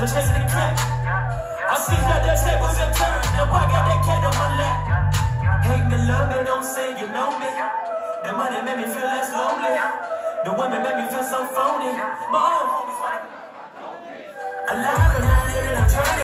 was chasing the. I see that the tables have turned. Now I got that cat on my lap. Hate me, love me, don't say you know me. The money made me feel less lonely. The women made me feel so phony. My own homies wanna alive and I live it, I'm turning.